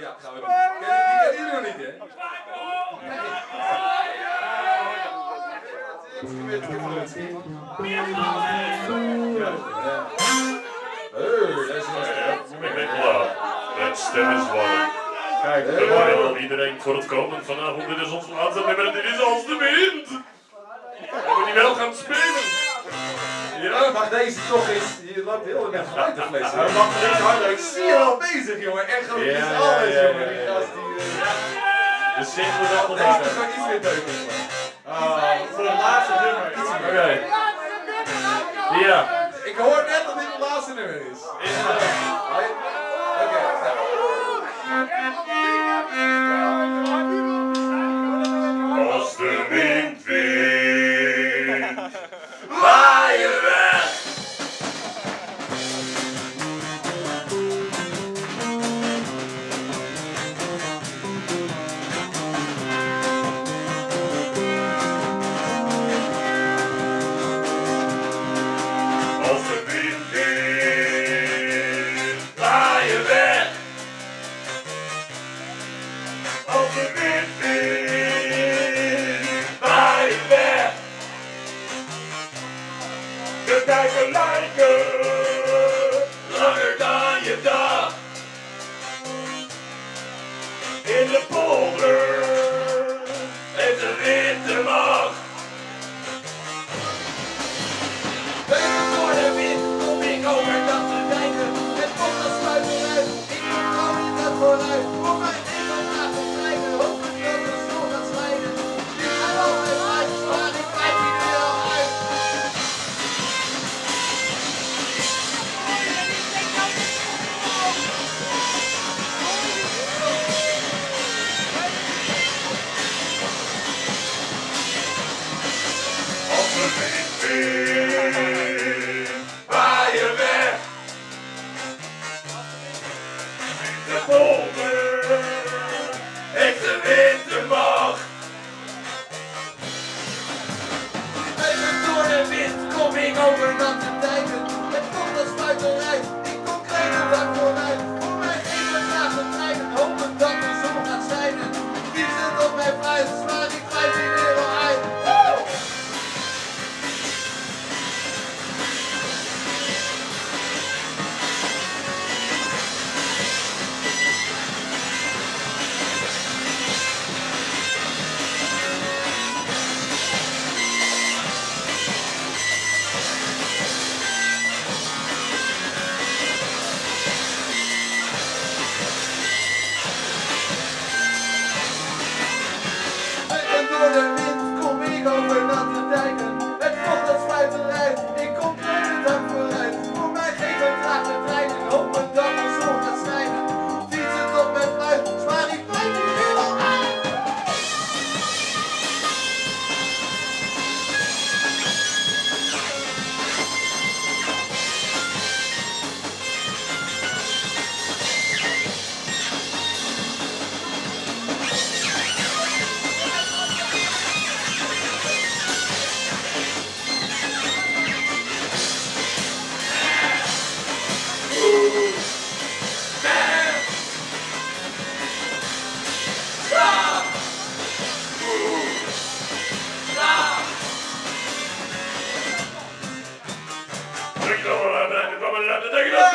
ja, gaan we doen. Ken- Die nog niet, hè? Dat is stem. Ik ben klaar. Het stem is warm. Kijk, We willen iedereen voor het komen vanavond. Dit is ons laatste nummer. Dit is als de wind. We moeten wel gaan spelen. Ja, mag deze toch eens. Je loopt heel erg uit te flessen. Hij mag er harder. Ik zie je wel bezig, jongen. Echt gewoon Ja, is alles, jongen. Die gast die. eh, De zin moet altijd Deze gaat iets meer deuken. Ah, voor het laatste nummer. Oké. Dagger, dagger, like a dagger. Over dat te dijken. Het komt als sluiter uit, ik Ik wil wel even, ik wil wel